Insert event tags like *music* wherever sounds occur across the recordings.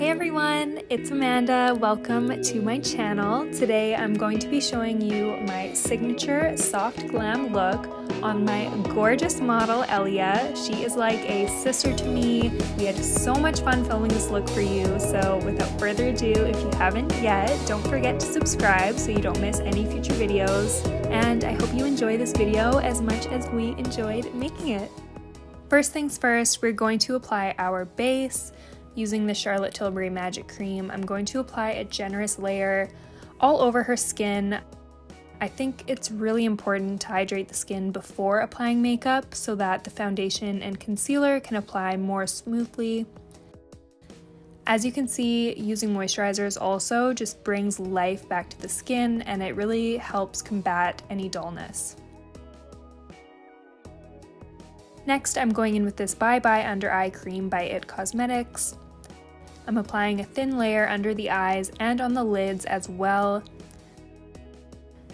Hey everyone, it's Amanda. Welcome to my channel. Today I'm going to be showing you my signature soft glam look on my gorgeous model Elia. She is like a sister to me. We had so much fun filming this look for you. So without further ado, if you haven't yet, don't forget to subscribe so you don't miss any future videos. And I hope you enjoy this video as much as we enjoyed making it. First things first, we're going to apply our base. Using the Charlotte Tilbury Magic Cream, I'm going to apply a generous layer all over her skin. I think it's really important to hydrate the skin before applying makeup so that the foundation and concealer can apply more smoothly. As you can see, using moisturizers also just brings life back to the skin and it really helps combat any dullness. Next, I'm going in with this Bye Bye Under Eye Cream by IT Cosmetics. I'm applying a thin layer under the eyes and on the lids as well.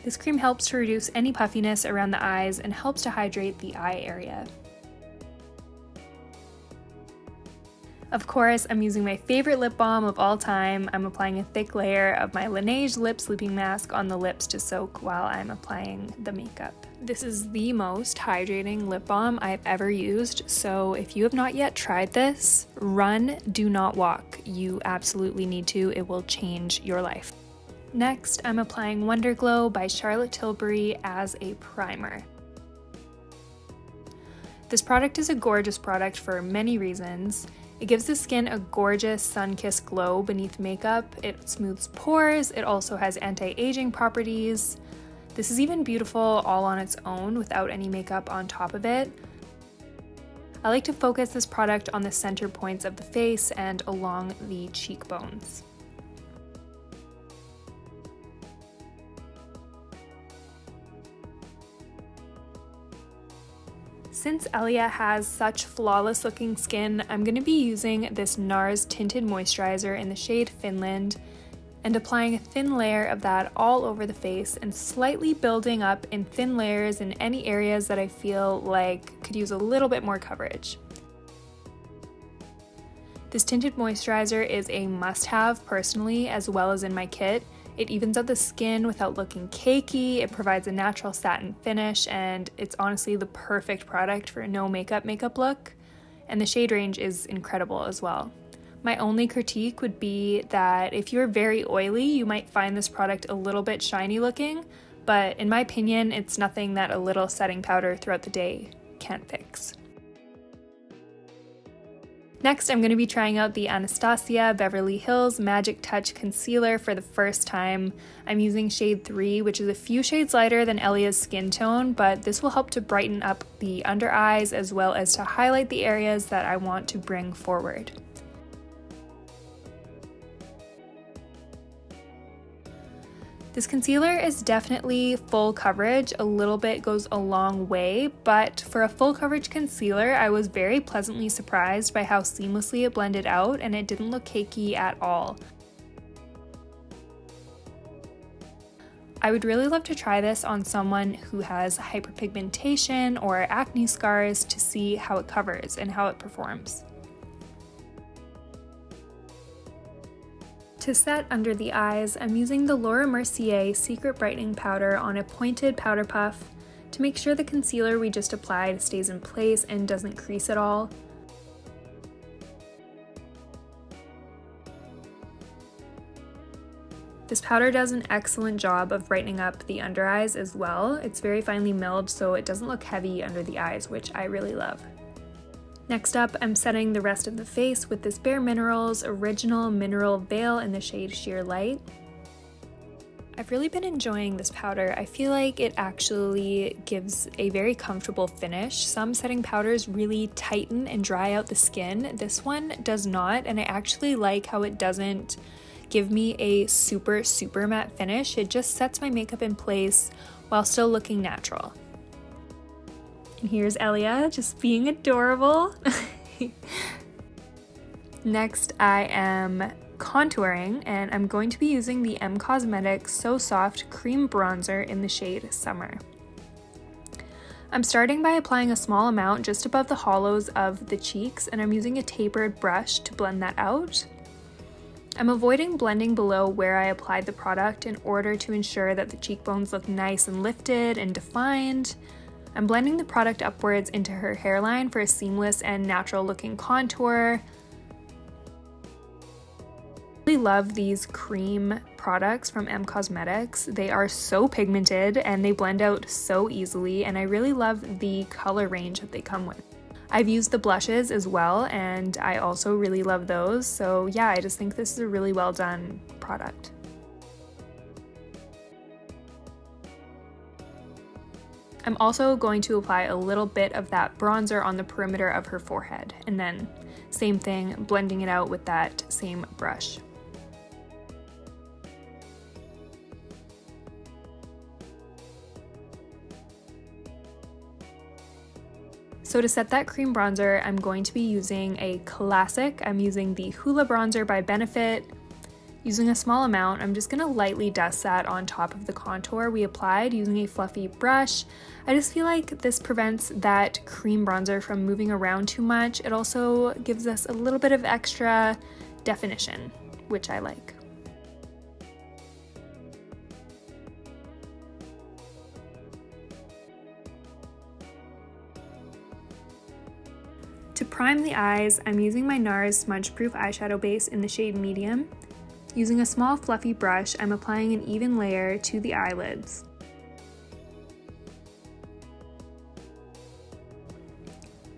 This cream helps to reduce any puffiness around the eyes and helps to hydrate the eye area. Of course, I'm using my favorite lip balm of all time. I'm applying a thick layer of my Laneige Lip Sleeping Mask on the lips to soak while I'm applying the makeup. This is the most hydrating lip balm I've ever used, so if you have not yet tried this, run, do not walk. You absolutely need to, it will change your life. Next, I'm applying Wonder Glow by Charlotte Tilbury as a primer. This product is a gorgeous product for many reasons. It gives the skin a gorgeous sun-kissed glow beneath makeup, it smooths pores, it also has anti-aging properties. This is even beautiful all on its own without any makeup on top of it. I like to focus this product on the center points of the face and along the cheekbones. Since Elia has such flawless looking skin, I'm going to be using this NARS Tinted Moisturizer in the shade Finland and applying a thin layer of that all over the face and slightly building up in thin layers in any areas that I feel like could use a little bit more coverage. This tinted moisturizer is a must have personally as well as in my kit it evens out the skin without looking cakey, it provides a natural satin finish, and it's honestly the perfect product for a no makeup makeup look. And the shade range is incredible as well. My only critique would be that if you're very oily, you might find this product a little bit shiny looking, but in my opinion, it's nothing that a little setting powder throughout the day can't fix. Next, I'm going to be trying out the Anastasia Beverly Hills Magic Touch Concealer for the first time. I'm using shade 3, which is a few shades lighter than Elia's skin tone, but this will help to brighten up the under eyes as well as to highlight the areas that I want to bring forward. This concealer is definitely full coverage, a little bit goes a long way, but for a full coverage concealer, I was very pleasantly surprised by how seamlessly it blended out and it didn't look cakey at all. I would really love to try this on someone who has hyperpigmentation or acne scars to see how it covers and how it performs. To set under the eyes, I'm using the Laura Mercier Secret Brightening Powder on a pointed powder puff to make sure the concealer we just applied stays in place and doesn't crease at all. This powder does an excellent job of brightening up the under eyes as well. It's very finely milled so it doesn't look heavy under the eyes, which I really love. Next up, I'm setting the rest of the face with this Bare Minerals Original Mineral Veil in the shade Sheer Light. I've really been enjoying this powder. I feel like it actually gives a very comfortable finish. Some setting powders really tighten and dry out the skin. This one does not, and I actually like how it doesn't give me a super, super matte finish. It just sets my makeup in place while still looking natural. And here's Elia just being adorable. Next, I am contouring and I'm going to be using the M Cosmetics So Soft Cream Bronzer in the shade Summer. I'm starting by applying a small amount just above the hollows of the cheeks and I'm using a tapered brush to blend that out. I'm avoiding blending below where I applied the product in order to ensure that the cheekbones look nice and lifted and defined. I'm blending the product upwards into her hairline for a seamless and natural looking contour. I really love these cream products from M Cosmetics. They are so pigmented and they blend out so easily and I really love the color range that they come with. I've used the blushes as well, and I also really love those. So yeah, I just think this is a really well done product. I'm also going to apply a little bit of that bronzer on the perimeter of her forehead, and then same thing, blending it out with that same brush. So to set that cream bronzer, I'm going to be using a classic. I'm using the Hoola Bronzer by Benefit. Using a small amount, I'm just gonna lightly dust that on top of the contour we applied using a fluffy brush. I just feel like this prevents that cream bronzer from moving around too much. It also gives us a little bit of extra definition, which I like. To prime the eyes, I'm using my NARS Smudge Proof eyeshadow base in the shade Medium. Using a small fluffy brush, I'm applying an even layer to the eyelids.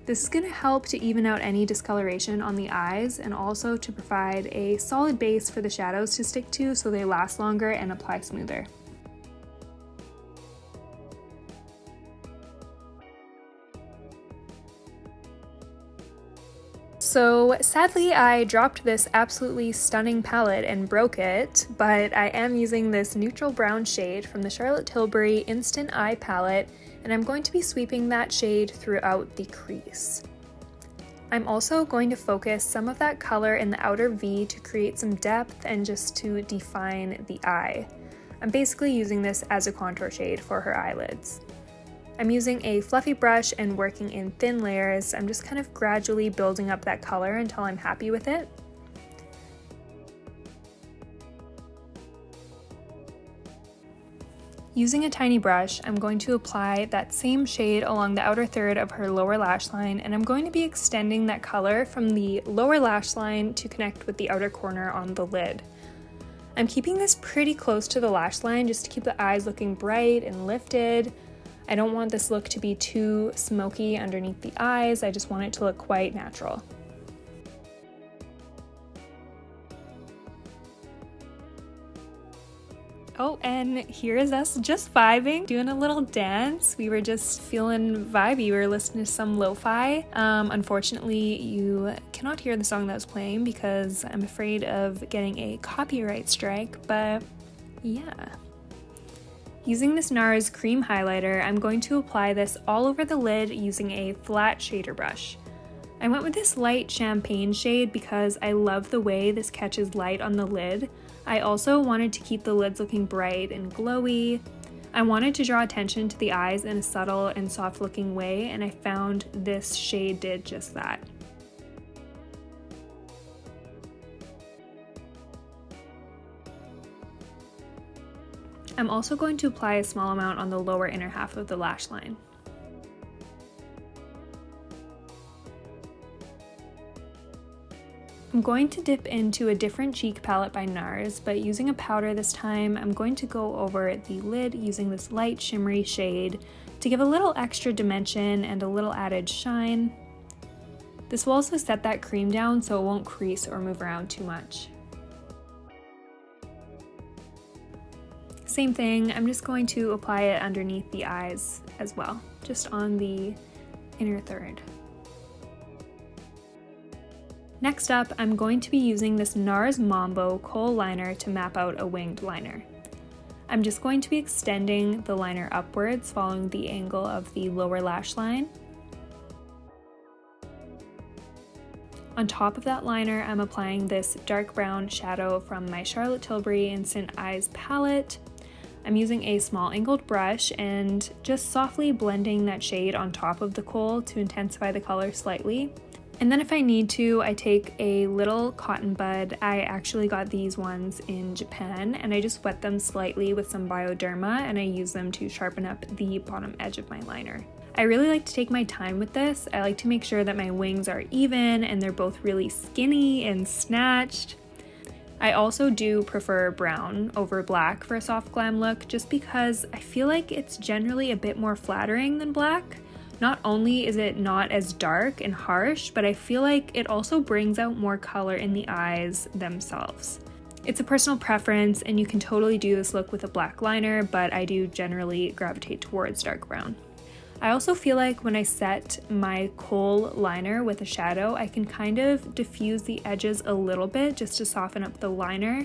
This is going to help to even out any discoloration on the eyes and also to provide a solid base for the shadows to stick to so they last longer and apply smoother. So sadly I dropped this absolutely stunning palette and broke it, but I am using this neutral brown shade from the Charlotte Tilbury Instant Eye palette and I'm going to be sweeping that shade throughout the crease. I'm also going to focus some of that color in the outer V to create some depth and just to define the eye. I'm basically using this as a contour shade for her eyelids. I'm using a fluffy brush and working in thin layers. I'm just kind of gradually building up that color until I'm happy with it. Using a tiny brush, I'm going to apply that same shade along the outer third of her lower lash line and I'm going to be extending that color from the lower lash line to connect with the outer corner on the lid. I'm keeping this pretty close to the lash line just to keep the eyes looking bright and lifted. I don't want this look to be too smoky underneath the eyes, I just want it to look quite natural. Oh, and here is us just vibing, doing a little dance. We were just feeling vibey. We were listening to some lo-fi. Um, unfortunately, you cannot hear the song that was playing because I'm afraid of getting a copyright strike, but yeah. Using this NARS cream highlighter, I'm going to apply this all over the lid using a flat shader brush. I went with this light champagne shade because I love the way this catches light on the lid. I also wanted to keep the lids looking bright and glowy. I wanted to draw attention to the eyes in a subtle and soft looking way and I found this shade did just that. I'm also going to apply a small amount on the lower inner half of the lash line. I'm going to dip into a different cheek palette by NARS, but using a powder this time, I'm going to go over the lid using this light shimmery shade to give a little extra dimension and a little added shine. This will also set that cream down so it won't crease or move around too much. Same thing, I'm just going to apply it underneath the eyes as well, just on the inner third. Next up, I'm going to be using this NARS Mambo Kohl Liner to map out a winged liner. I'm just going to be extending the liner upwards following the angle of the lower lash line. On top of that liner, I'm applying this dark brown shadow from my Charlotte Tilbury Instant Eyes palette. I'm using a small angled brush and just softly blending that shade on top of the kohl to intensify the color slightly. And then if I need to, I take a little cotton bud. I actually got these ones in Japan and I just wet them slightly with some Bioderma and I use them to sharpen up the bottom edge of my liner. I really like to take my time with this. I like to make sure that my wings are even and they're both really skinny and snatched. I also do prefer brown over black for a soft glam look just because I feel like it's generally a bit more flattering than black. Not only is it not as dark and harsh, but I feel like it also brings out more color in the eyes themselves. It's a personal preference and you can totally do this look with a black liner, but I do generally gravitate towards dark brown. I also feel like when I set my kohl liner with a shadow, I can kind of diffuse the edges a little bit just to soften up the liner.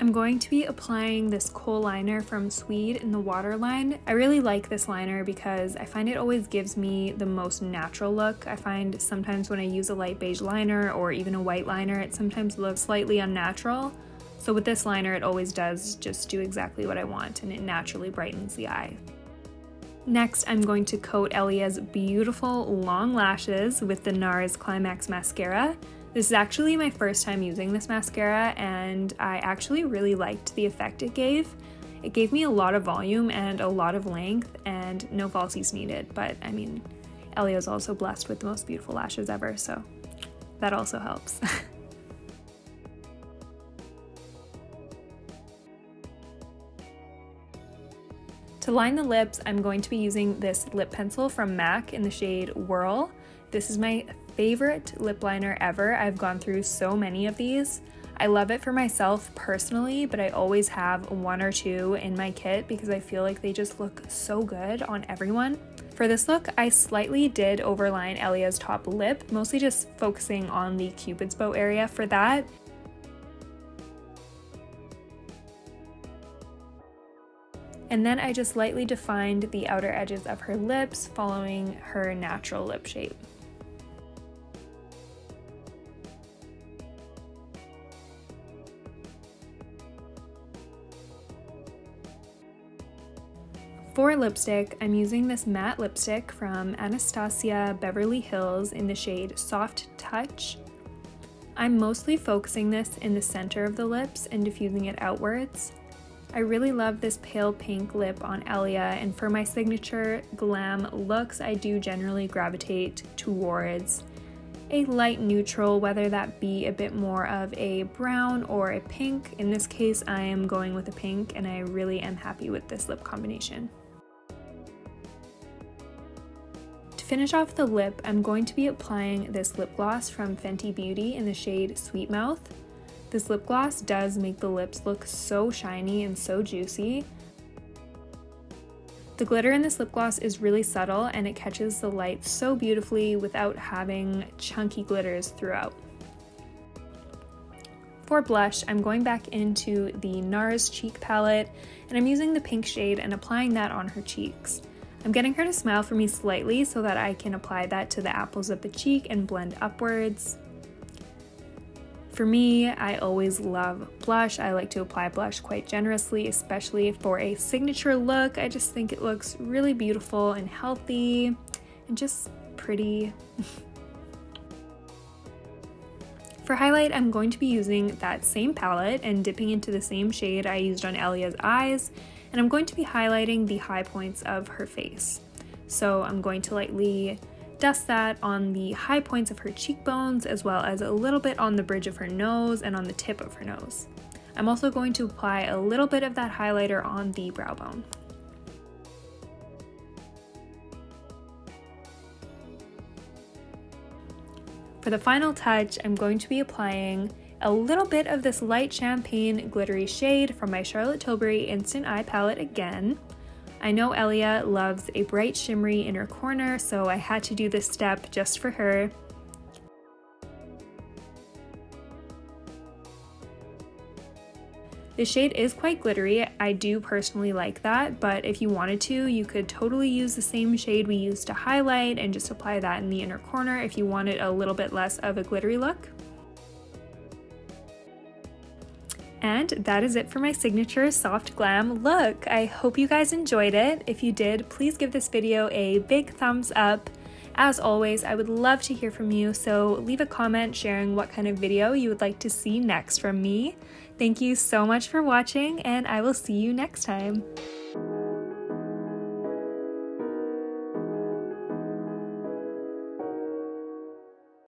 I'm going to be applying this kohl liner from Swede in the waterline. I really like this liner because I find it always gives me the most natural look. I find sometimes when I use a light beige liner or even a white liner, it sometimes looks slightly unnatural. So with this liner, it always does just do exactly what I want and it naturally brightens the eye. Next, I'm going to coat Elia's beautiful long lashes with the NARS Climax Mascara. This is actually my first time using this mascara and I actually really liked the effect it gave. It gave me a lot of volume and a lot of length and no falsies needed, but I mean, Elia's is also blessed with the most beautiful lashes ever, so that also helps. *laughs* to line the lips, I'm going to be using this lip pencil from MAC in the shade Whirl. This is my favorite lip liner ever. I've gone through so many of these. I love it for myself personally, but I always have one or two in my kit because I feel like they just look so good on everyone. For this look, I slightly did overline Elia's top lip, mostly just focusing on the cupid's bow area for that. And then I just lightly defined the outer edges of her lips following her natural lip shape. For lipstick, I'm using this matte lipstick from Anastasia Beverly Hills in the shade Soft Touch. I'm mostly focusing this in the center of the lips and diffusing it outwards. I really love this pale pink lip on Elia and for my signature glam looks I do generally gravitate towards a light neutral, whether that be a bit more of a brown or a pink. In this case I am going with a pink and I really am happy with this lip combination. To finish off the lip, I'm going to be applying this lip gloss from Fenty Beauty in the shade Sweet Mouth. This lip gloss does make the lips look so shiny and so juicy. The glitter in this lip gloss is really subtle and it catches the light so beautifully without having chunky glitters throughout. For blush, I'm going back into the NARS cheek palette and I'm using the pink shade and applying that on her cheeks. I'm getting her to smile for me slightly so that I can apply that to the apples of the cheek and blend upwards. For me, I always love blush. I like to apply blush quite generously, especially for a signature look. I just think it looks really beautiful and healthy and just pretty. *laughs* For highlight, I'm going to be using that same palette and dipping into the same shade I used on Elia's eyes and I'm going to be highlighting the high points of her face. So I'm going to lightly dust that on the high points of her cheekbones as well as a little bit on the bridge of her nose and on the tip of her nose. I'm also going to apply a little bit of that highlighter on the brow bone. For the final touch, I'm going to be applying a little bit of this light champagne glittery shade from my Charlotte Tilbury Instant Eye palette again. I know Elia loves a bright shimmery inner corner, so I had to do this step just for her. The shade is quite glittery, I do personally like that, but if you wanted to, you could totally use the same shade we used to highlight and just apply that in the inner corner if you wanted a little bit less of a glittery look. And that is it for my signature soft glam look. I hope you guys enjoyed it. If you did, please give this video a big thumbs up As always, I would love to hear from you, so leave a comment sharing what kind of video you would like to see next from me. Thank you so much for watching, and I will see you next time.